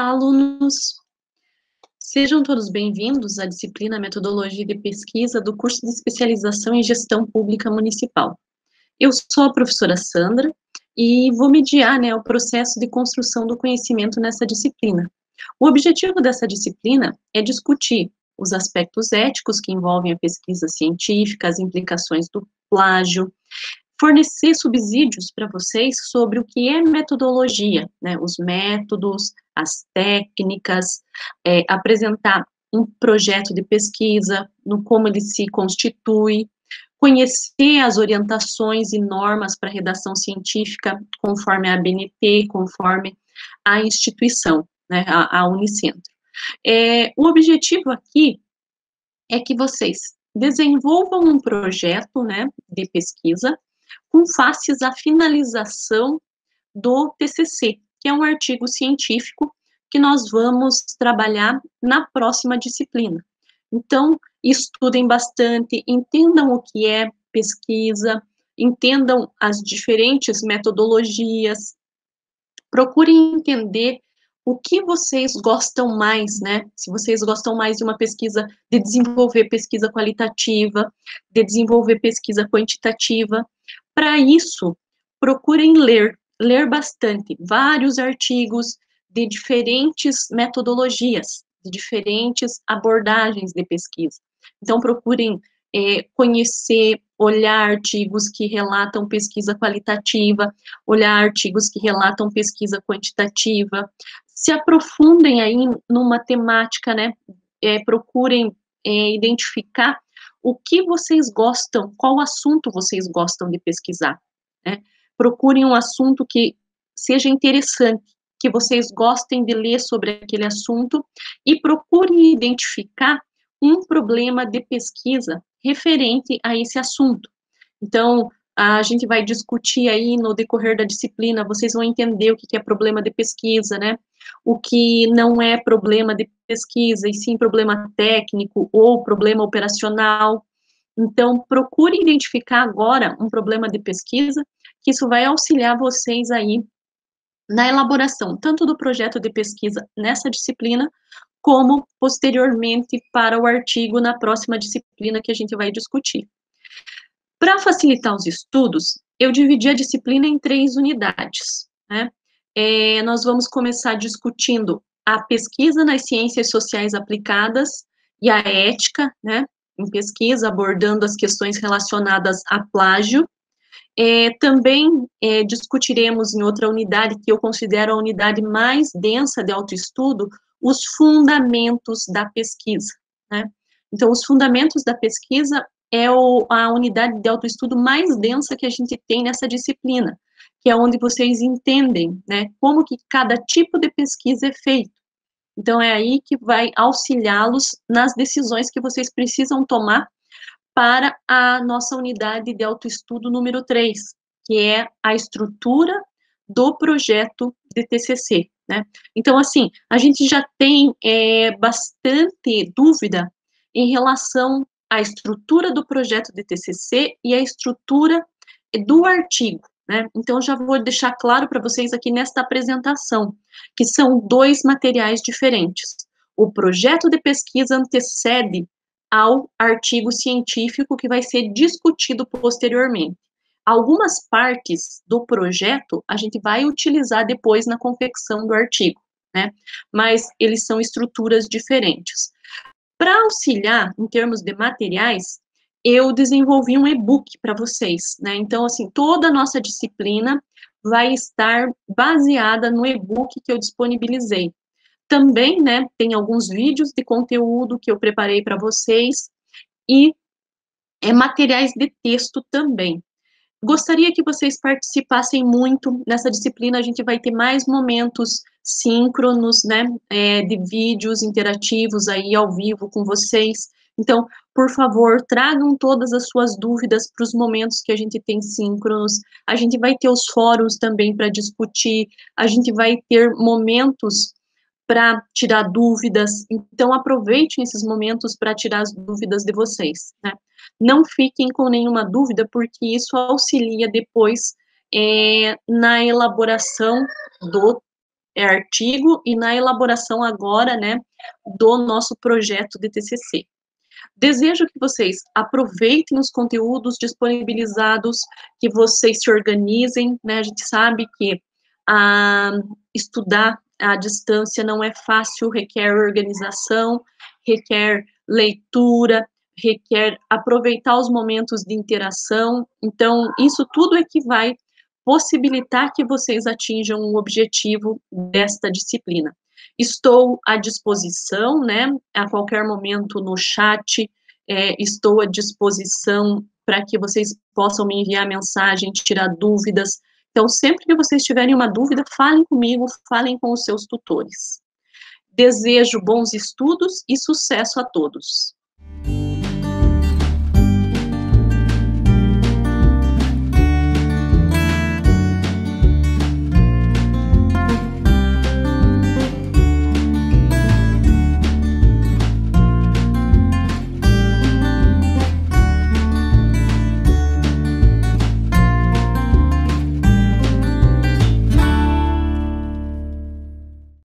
Olá, alunos! Sejam todos bem-vindos à disciplina Metodologia de Pesquisa do curso de especialização em Gestão Pública Municipal. Eu sou a professora Sandra e vou mediar né, o processo de construção do conhecimento nessa disciplina. O objetivo dessa disciplina é discutir os aspectos éticos que envolvem a pesquisa científica, as implicações do plágio, fornecer subsídios para vocês sobre o que é metodologia, né, os métodos, as técnicas, é, apresentar um projeto de pesquisa, no como ele se constitui, conhecer as orientações e normas para redação científica, conforme a ABNT, conforme a instituição, né, a, a Unicentro. É, o objetivo aqui é que vocês desenvolvam um projeto, né, de pesquisa, com faces à finalização do TCC, que é um artigo científico que nós vamos trabalhar na próxima disciplina. Então, estudem bastante, entendam o que é pesquisa, entendam as diferentes metodologias, procurem entender o que vocês gostam mais, né? Se vocês gostam mais de uma pesquisa, de desenvolver pesquisa qualitativa, de desenvolver pesquisa quantitativa. Para isso, procurem ler, ler bastante, vários artigos de diferentes metodologias, de diferentes abordagens de pesquisa. Então, procurem é, conhecer, olhar artigos que relatam pesquisa qualitativa, olhar artigos que relatam pesquisa quantitativa, se aprofundem aí numa temática, né? É, procurem é, identificar o que vocês gostam, qual assunto vocês gostam de pesquisar. Né? Procurem um assunto que seja interessante, que vocês gostem de ler sobre aquele assunto e procurem identificar um problema de pesquisa referente a esse assunto. Então, a gente vai discutir aí no decorrer da disciplina, vocês vão entender o que é problema de pesquisa, né? O que não é problema de pesquisa, e sim problema técnico ou problema operacional. Então, procure identificar agora um problema de pesquisa, que isso vai auxiliar vocês aí na elaboração tanto do projeto de pesquisa nessa disciplina, como posteriormente para o artigo na próxima disciplina que a gente vai discutir. Para facilitar os estudos, eu dividi a disciplina em três unidades. Né? É, nós vamos começar discutindo a pesquisa nas ciências sociais aplicadas e a ética, né, em pesquisa, abordando as questões relacionadas a plágio. É, também é, discutiremos em outra unidade, que eu considero a unidade mais densa de autoestudo, os fundamentos da pesquisa. Né? Então, os fundamentos da pesquisa é o, a unidade de autoestudo mais densa que a gente tem nessa disciplina, que é onde vocês entendem, né, como que cada tipo de pesquisa é feito. Então, é aí que vai auxiliá-los nas decisões que vocês precisam tomar para a nossa unidade de autoestudo número 3, que é a estrutura do projeto de TCC, né? Então, assim, a gente já tem é, bastante dúvida em relação à estrutura do projeto de TCC e a estrutura do artigo, né? Então, já vou deixar claro para vocês aqui nesta apresentação, que são dois materiais diferentes. O projeto de pesquisa antecede ao artigo científico que vai ser discutido posteriormente. Algumas partes do projeto a gente vai utilizar depois na confecção do artigo, né? Mas eles são estruturas diferentes. Para auxiliar em termos de materiais, eu desenvolvi um e-book para vocês, né? Então, assim, toda a nossa disciplina vai estar baseada no e-book que eu disponibilizei. Também, né, tem alguns vídeos de conteúdo que eu preparei para vocês e é, materiais de texto também. Gostaria que vocês participassem muito nessa disciplina. A gente vai ter mais momentos síncronos, né, é, de vídeos interativos aí ao vivo com vocês. Então, por favor, tragam todas as suas dúvidas para os momentos que a gente tem síncronos. A gente vai ter os fóruns também para discutir. A gente vai ter momentos para tirar dúvidas. Então, aproveitem esses momentos para tirar as dúvidas de vocês. Né? Não fiquem com nenhuma dúvida, porque isso auxilia depois é, na elaboração do artigo e na elaboração agora, né, do nosso projeto de TCC. Desejo que vocês aproveitem os conteúdos disponibilizados, que vocês se organizem, né? A gente sabe que ah, estudar à distância não é fácil, requer organização, requer leitura, requer aproveitar os momentos de interação. Então, isso tudo é que vai possibilitar que vocês atinjam o objetivo desta disciplina. Estou à disposição, né, a qualquer momento no chat, é, estou à disposição para que vocês possam me enviar mensagem, tirar dúvidas. Então, sempre que vocês tiverem uma dúvida, falem comigo, falem com os seus tutores. Desejo bons estudos e sucesso a todos.